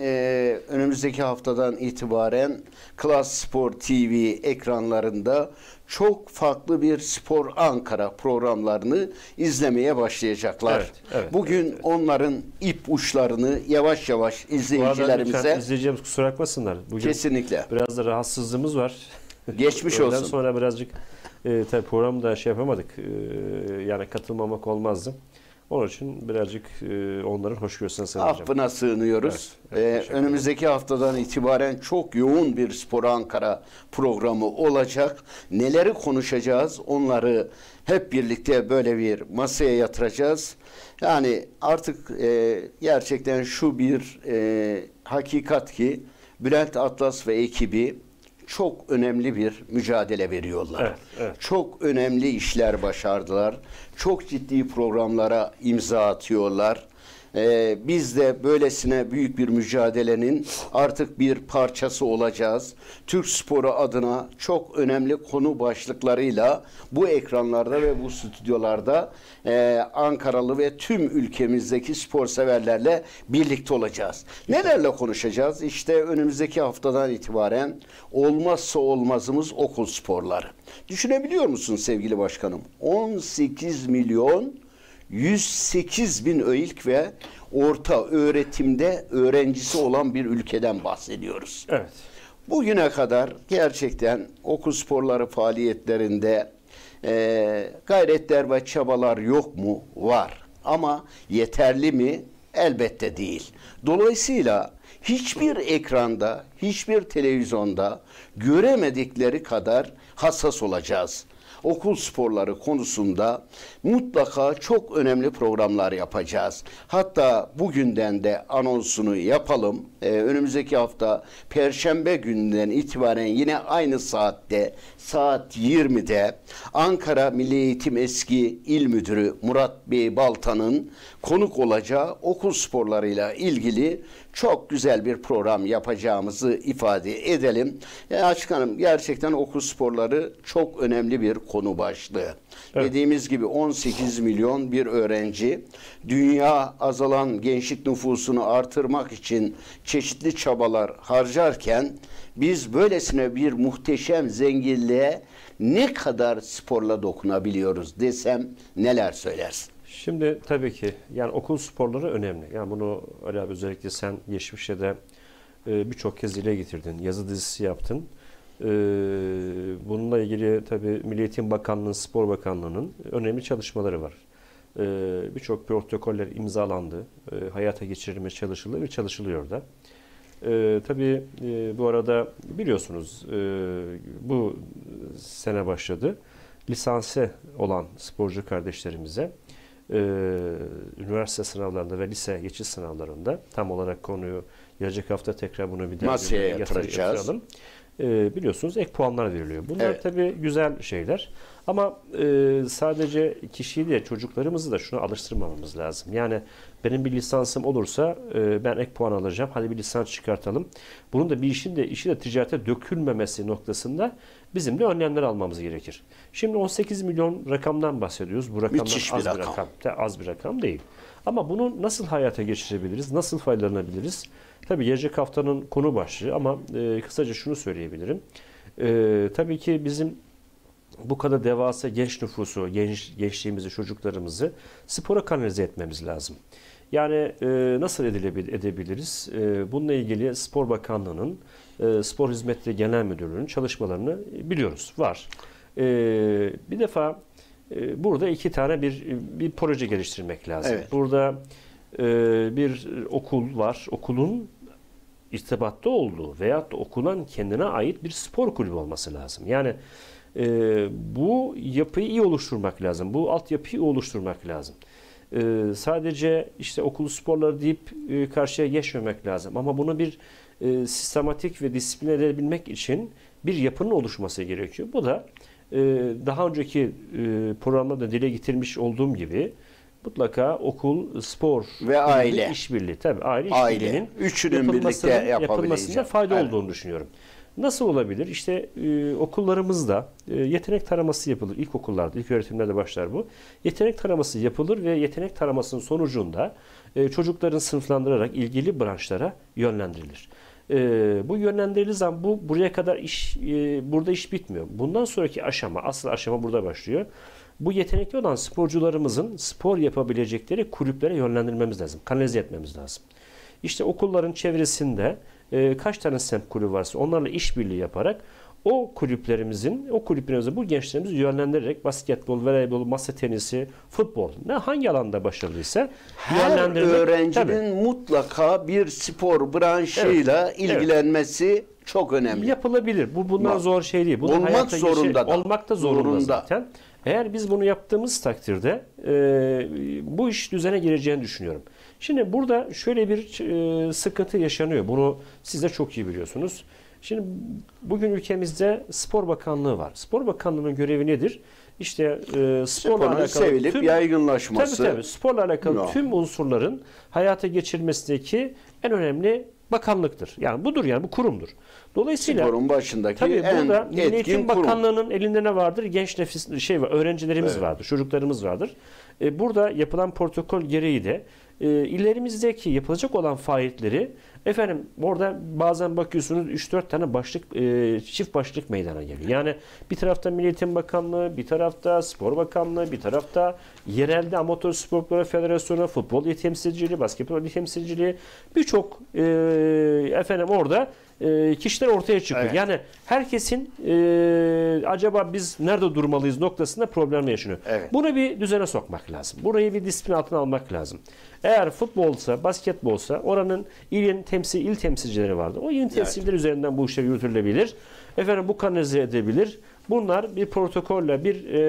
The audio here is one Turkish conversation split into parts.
Ee, önümüzdeki haftadan itibaren Klas Spor TV ekranlarında çok farklı bir Spor Ankara programlarını izlemeye başlayacaklar. Evet, evet, Bugün evet, evet. onların ip uçlarını yavaş yavaş Bu arada izleyicilerimize izleyeceğimiz kusura bakmasınlar. Bugün kesinlikle biraz da rahatsızlığımız var. geçmiş olsun. sonra birazcık e, tabii programda şey yapamadık. E, yani katılmamak olmazdı. Onun için birazcık e, onların hoşgörüsüne sığınacağım. Affına sığınıyoruz. Evet, evet, Ee, önümüzdeki haftadan itibaren çok yoğun bir Spor Ankara programı olacak. Neleri konuşacağız? Onları hep birlikte böyle bir masaya yatıracağız. Yani artık e, gerçekten şu bir e, hakikat ki Bülent Atlas ve ekibi çok önemli bir mücadele veriyorlar. Evet, evet. Çok önemli işler başardılar. Çok ciddi programlara imza atıyorlar. Ee, biz de böylesine büyük bir mücadelenin artık bir parçası olacağız. Türk sporu adına çok önemli konu başlıklarıyla bu ekranlarda ve bu stüdyolarda e, Ankaralı ve tüm ülkemizdeki spor severlerle birlikte olacağız. Nelerle konuşacağız? İşte önümüzdeki haftadan itibaren olmazsa olmazımız okul sporları. Düşünebiliyor musun sevgili başkanım? 18 milyon 108 bin öğilk ve orta öğretimde öğrencisi olan bir ülkeden bahsediyoruz. Evet. Bugüne kadar gerçekten okul sporları faaliyetlerinde e, gayretler ve çabalar yok mu? Var. Ama yeterli mi? Elbette değil. Dolayısıyla hiçbir ekranda, hiçbir televizyonda göremedikleri kadar hassas olacağız okul sporları konusunda mutlaka çok önemli programlar yapacağız. Hatta bugünden de anonsunu yapalım. Ee, önümüzdeki hafta Perşembe gününden itibaren yine aynı saatte saat 20'de Ankara Milli Eğitim Eski İl Müdürü Murat Bey Baltan'ın konuk olacağı okul sporlarıyla ilgili çok güzel bir program yapacağımızı ifade edelim. Ya Açık Hanım gerçekten okul sporları çok önemli bir konu başlığı. Evet. Dediğimiz gibi 18 milyon bir öğrenci dünya azalan gençlik nüfusunu artırmak için çeşitli çabalar harcarken biz böylesine bir muhteşem zenginliğe ne kadar sporla dokunabiliyoruz desem neler söylersin? Şimdi tabii ki yani okul sporları önemli. Yani bunu Ali abi özellikle sen geçmişte de e, birçok kez dile getirdin. Yazı dizisi yaptın. E, bununla ilgili tabii Milli Eğitim Bakanlığı'nın, Spor Bakanlığı'nın önemli çalışmaları var. E, birçok protokoller imzalandı. E, hayata geçirilmeye çalışıldı ve çalışılıyor da. E, tabii e, bu arada biliyorsunuz e, bu sene başladı. Lisanse olan sporcu kardeşlerimize e, üniversite sınavlarında ve lise geçiş sınavlarında tam olarak konuyu gelecek hafta tekrar bunu bir daha Masaya yatır- yatıracağız. yatıralım. E, biliyorsunuz ek puanlar veriliyor. Bunlar Evet. tabii güzel şeyler. Ama e, sadece kişiyi de çocuklarımızı da şuna alıştırmamamız lazım. Yani benim bir lisansım olursa e, ben ek puan alacağım. Hadi bir lisans çıkartalım. Bunun da bir işin de işi de ticarete dökülmemesi noktasında bizim de önlemler almamız gerekir. Şimdi 18 milyon rakamdan bahsediyoruz. Bu rakamlar Müthiş az bir rakam. rakam. Az bir rakam değil. Ama bunu nasıl hayata geçirebiliriz? Nasıl faydalanabiliriz? Tabii gelecek haftanın konu başlığı ama e, kısaca şunu söyleyebilirim. E, tabii ki bizim bu kadar devasa genç nüfusu, genç, gençliğimizi, çocuklarımızı spora kanalize etmemiz lazım. Yani e, nasıl edilebil- edebiliriz? E, bununla ilgili Spor Bakanlığı'nın, e, Spor Hizmetleri Genel Müdürlüğü'nün çalışmalarını biliyoruz, var. E, bir defa burada iki tane bir bir proje geliştirmek lazım. Evet. Burada e, bir okul var, okulun irtibatta olduğu veyahut da okulun kendine ait bir spor kulübü olması lazım. Yani e, bu yapıyı iyi oluşturmak lazım. Bu altyapıyı iyi oluşturmak lazım. E, sadece işte okul sporları deyip e, karşıya geçmemek lazım. Ama bunu bir e, sistematik ve disipline edebilmek için bir yapının oluşması gerekiyor. Bu da daha önceki e, programda da dile getirmiş olduğum gibi mutlaka okul, spor, Ve aile. işbirliği tabii aile Aile. işbirliğinin Üçünün birlikte yapılmasında fayda Evet. olduğunu düşünüyorum. Nasıl olabilir? İşte e, okullarımızda e, yetenek taraması yapılır. İlkokullarda, ilk öğretimlerde başlar bu. Yetenek taraması yapılır ve yetenek taramasının sonucunda e, çocukların sınıflandırarak ilgili branşlara yönlendirilir. E, bu yönlendirildiği zaman bu buraya kadar iş e, burada iş bitmiyor. Bundan sonraki aşama, asıl aşama burada başlıyor. Bu yetenekli olan sporcularımızın spor yapabilecekleri kulüplere yönlendirmemiz lazım. Kanalize etmemiz lazım. İşte okulların çevresinde e, kaç tane semt kulübü varsa onlarla işbirliği yaparak o kulüplerimizin, o kulüplerimizin bu gençlerimizi yönlendirerek basketbol, voleybol, masa tenisi, futbol ne hangi alanda başarılıysa Her öğrencinin Tabii. mutlaka bir spor branşıyla Evet. ilgilenmesi çok önemli. Yapılabilir. Bu bundan Ma- zor şey değil. Bunu Olmak hayata geçir- zorunda da. Olmak da zorunda, Zorunda. zaten. Eğer biz bunu yaptığımız takdirde e, bu iş düzene gireceğini düşünüyorum. Şimdi burada şöyle bir e, sıkıntı yaşanıyor. Bunu siz de çok iyi biliyorsunuz. Şimdi bugün ülkemizde Spor Bakanlığı var. Spor Bakanlığı'nın görevi nedir? İşte e, sporla Sporun alakalı sevilip tüm- yaygınlaşması. Tabii tabii. Sporla alakalı No. tüm unsurların hayata geçirmesindeki en önemli bakanlıktır. Yani budur yani bu kurumdur. Dolayısıyla Sporun başındaki tabii en burada Milli etkin Eğitim kurum. Bakanlığı'nın elinde ne vardır? Genç nefis şey var, öğrencilerimiz Evet. vardır, çocuklarımız vardır. E, burada yapılan protokol gereği de e, ilerimizdeki yapılacak olan faaliyetleri efendim orada bazen bakıyorsunuz 3-4 tane başlık e, çift başlık meydana geliyor. Yani bir tarafta Milli Eğitim Bakanlığı, bir tarafta Spor Bakanlığı, bir tarafta yerelde Amatör Sporları Federasyonu, futbol il temsilciliği, basketbol il temsilciliği birçok e, efendim orada e, kişiler ortaya çıkıyor. Evet. Yani herkesin e, acaba biz nerede durmalıyız noktasında problem yaşanıyor. Evet. Bunu bir düzene sokmak lazım. Burayı bir disiplin altına almak lazım. Eğer futbolsa, basketbolsa oranın ilin temsil il temsilcileri vardır. O ilin temsilcileri üzerinden bu işler yürütülebilir. Efendim bu kanalize edebilir. Bunlar bir protokolle, bir e,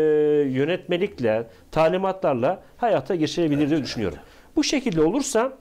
yönetmelikle, talimatlarla hayata geçirebilir diye düşünüyorum. Bu şekilde olursa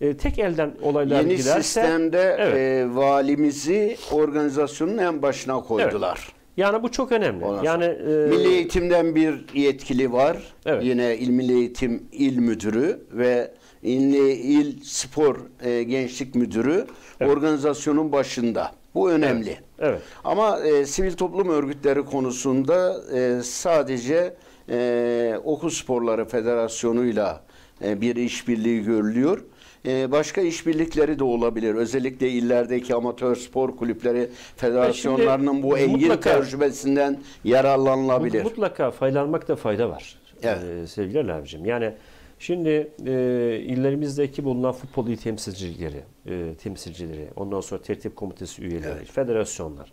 e, tek elden olaylar Yeni giderse sistemde Evet. e, valimizi organizasyonun en başına koydular. yani bu çok önemli. Ondan yani e, Milli Eğitim'den bir yetkili var. Evet. Yine İl Milli Eğitim İl Müdürü ve İl, İl Spor e, Gençlik Müdürü organizasyonun başında. Bu önemli. evet. Ama e, sivil toplum örgütleri konusunda e, sadece e, Okul Sporları Federasyonu'yla e, bir işbirliği görülüyor. E, başka işbirlikleri de olabilir. Özellikle illerdeki amatör spor kulüpleri federasyonlarının bu engin mutlaka- tecrübesinden yararlanılabilir. Mutlaka faydalanmakta fayda var. Evet. Ee, sevgili Ali abicim. Yani şimdi e, illerimizdeki bulunan futbol il temsilcileri, e, temsilcileri, ondan sonra tertip komitesi üyeleri, federasyonlar.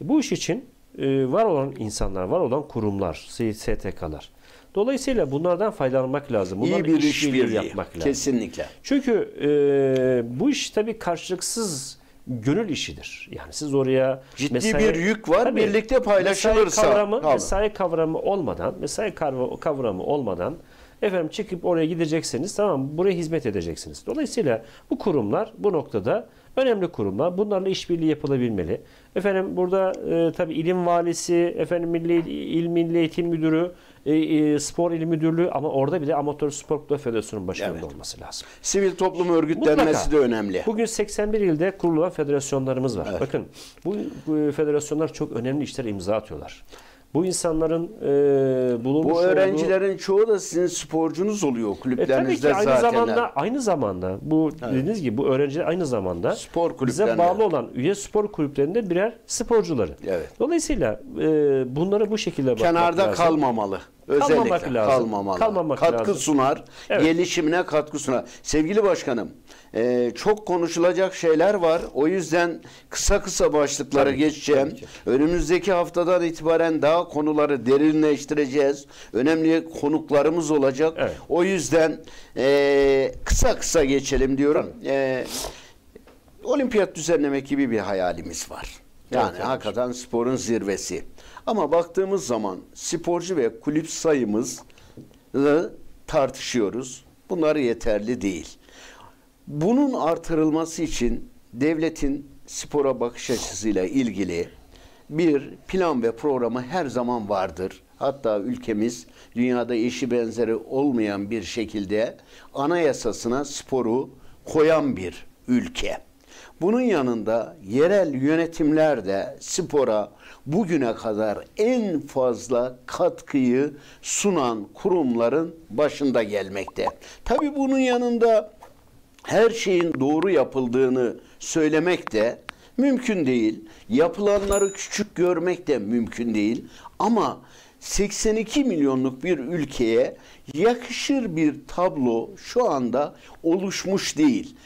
Bu iş için e, var olan insanlar, var olan kurumlar, STK'lar. Dolayısıyla bunlardan faydalanmak lazım. İyi Bunlarla bir işbirliği yapmak lazım. Kesinlikle. Çünkü e, bu iş tabii karşılıksız gönül işidir. Yani siz oraya Ciddi bir yük var, Tabii, birlikte paylaşılırsa. Mesai kavramı, mesai kavramı olmadan, mesai kavramı, olmadan efendim çıkıp oraya gideceksiniz tamam buraya hizmet edeceksiniz. Dolayısıyla bu kurumlar bu noktada önemli kurumlar. Bunlarla işbirliği yapılabilmeli. Efendim burada e, tabii ilim valisi, efendim milli il milli eğitim müdürü, e, e, spor il müdürlüğü ama orada bir de amatör spor Kulüpleri federasyonun başkanında Evet. olması lazım. Sivil toplum örgütlenmesi de önemli. Bugün 81 ilde kurulan federasyonlarımız var. Bakın bu, bu federasyonlar çok önemli işler imza atıyorlar. Bu insanların e, bulunmuş Bu olduğu- öğrencilerin çoğu da sizin sporcunuz oluyor e, tabii kulüplerinizde ki aynı zaten. zamanda aynı zamanda bu dediğiniz gibi bu öğrenciler aynı zamanda Spor bize bağlı olan üye spor kulüplerinde birer sporcuları. Evet. Dolayısıyla e, bunları bu şekilde bakmak Kenarda lazım. kalmamalı. Özellikle Kalmamak lazım. kalmamalı. Kalmamak katkı lazım. sunar, Evet. gelişimine katkı sunar. Sevgili başkanım, e, çok konuşulacak şeyler var. O yüzden kısa kısa başlıklara Tabii geçeceğim. tabii ki. Önümüzdeki haftadan itibaren daha konuları derinleştireceğiz. Önemli konuklarımız olacak. Evet. O yüzden e, kısa kısa geçelim diyorum. E, olimpiyat düzenlemek gibi bir hayalimiz var. Yani Evet, hakikaten sporun zirvesi. Ama baktığımız zaman sporcu ve kulüp sayımızı tartışıyoruz. Bunlar yeterli değil. Bunun artırılması için devletin spora bakış açısıyla ilgili bir plan ve programı her zaman vardır. Hatta ülkemiz dünyada eşi benzeri olmayan bir şekilde anayasasına sporu koyan bir ülke. Bunun yanında yerel yönetimler de spora bugüne kadar en fazla katkıyı sunan kurumların başında gelmekte. Tabii bunun yanında her şeyin doğru yapıldığını söylemek de mümkün değil. Yapılanları küçük görmek de mümkün değil. Ama 82 milyonluk bir ülkeye yakışır bir tablo şu anda oluşmuş değil.